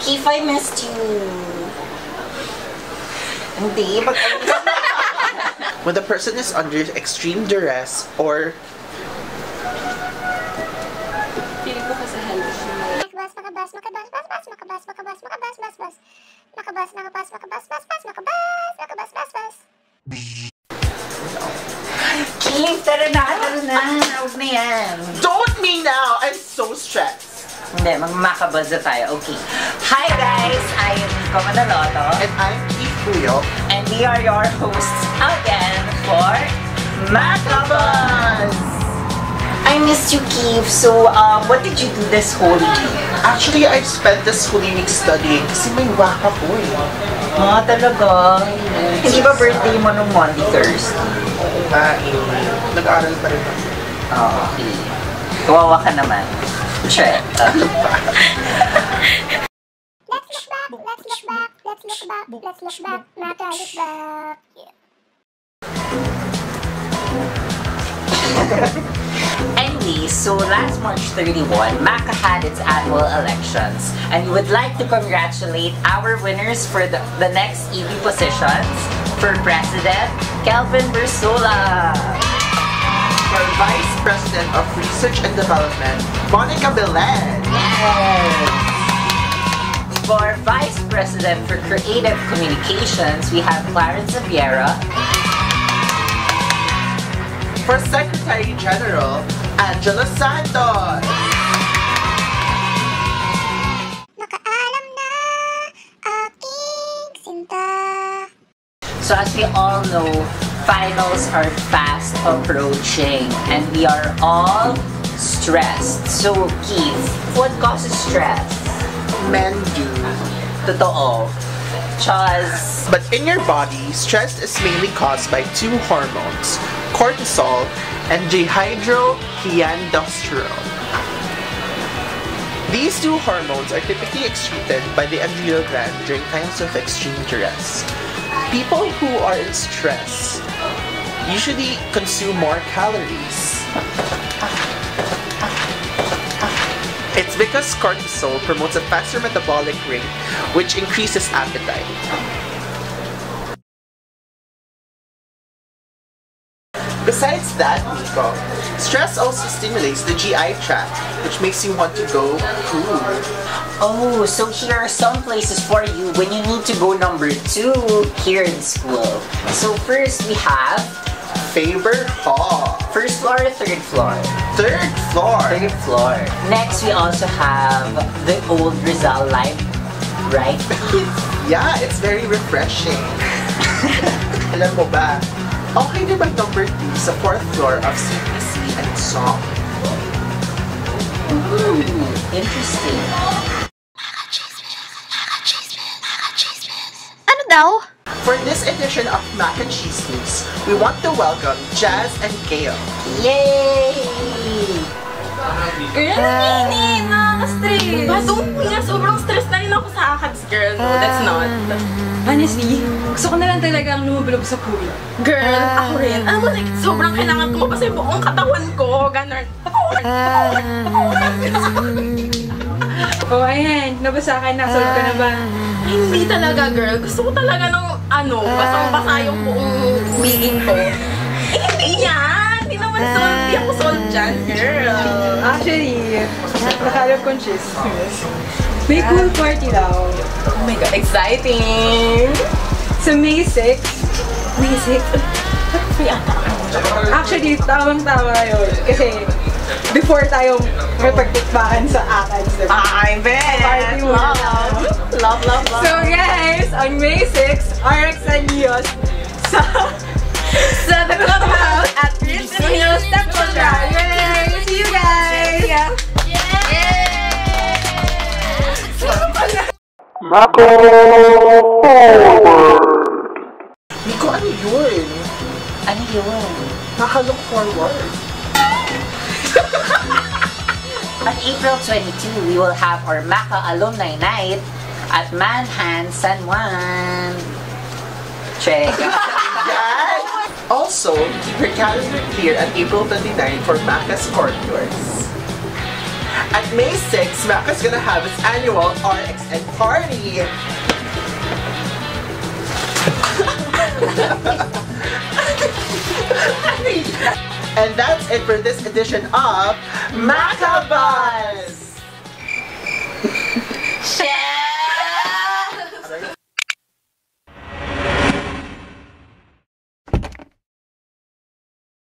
Keith, I missed you. Hindi, pag When the person is under extreme duress or Feeling ko kasi hello siya. Makabas, makabas, makabas, bas, bas, makabas, makabas, makabas, bas, bas. Makabas, makabas, makabas, bas, bas, makabas, makabas, bas, bas. Keith, tara na, tara na. Huwag na yan. Don't me now! I'm so stressed. Hindi, magmakabaz na tayo. Okay. Hi guys, I am Commander Lotto. And I'm Keith Puyo. And we are your hosts again for Macabuzz! I missed you, Keith. So, um, what did you do this whole week? Actually, I spent this Holy Week studying kasi may waka po eh. Ah, talaga? Hindi ba birthday mo nung Monday, Thursday? Ah, eh, nag-aaral pa rin ako. Oh, okay. Kawawa ka naman. Check. Let's look back, let's look back, let's look back, let's look back, back. Anyway, so last March 31, MACA had its annual elections, and we would like to congratulate our winners for the, the next EB positions. For President, Kelvin Bersola. For Vice President of Research and Development, Monica Belen. For Vice President for Creative Communications, we have Clarence Aviera. For Secretary General, Angela Santos. Nakaalam na aking sinta. So as we all know, finals are fast approaching and we are all stressed. So Keith, what causes stress? Men do. Totoo. Chaz, But in your body, stress is mainly caused by two hormones, cortisol and dehydroepiandrosterone. These two hormones are typically excreted by the adrenal gland during times of extreme duress. People who are in stress usually consume more calories. It's because cortisol promotes a faster metabolic rate, which increases appetite. Besides that, Nico, stress also stimulates the GI tract, which makes you want to go poo. oh, so here are some places for you when you need to go number two here in school. So first we have Faber Hall. first floor, third floor. Third floor. Third floor. Next we also have the old Rizal Live, right? Yeah, it's very refreshing. Alam mo ba, okay na ba number 2 sa fourth floor of CPC and SOC? Interesting. Ano daw? For this edition of Mac and Cheese News, we want to welcome Jazz and Gail. Yay! Girl, nanginginig! Nakaka-stress! Ba, don't kuya, sobrang stress na rin ako sa ACADS, girl. No, that's not. Honestly, gusto ko na lang talagang lumublob sa pool. Girl, ako rin. Alam mo, like, sobrang kailangan ko yung buong katawan ko. Ganon. Oh, ayan. Nabasa ka na. Solve ka na ba? Hindi talaga, girl. Gusto ko talaga ng, ano, basang-basa yung buong being ko. Eh, hindi yan! Hindi naman sold. Hindi ako sold dyan, girl. Actually, nakalap cheese. May cool party daw. Oh my God, exciting! Sa May 6. May six. Free ata ako. Actually, tamang-tama yun. Kasi, before tayong may pagtikbakan sa ACADS, diba? I bet! Party mo. Love! Love, love, love. So guys, on May 6, RX and Leos sa sa Nico, ano yun? Ano yun? Nakalook forward. On April 22, we will have our MACA Alumni Night at Manhan, San Juan. Check. Yes! Also, keep your calendar clear on April 29 for MACA's Court Tours. At May 6, MACA's gonna have its annual RXN party. and that's it for this edition of Macabuzz!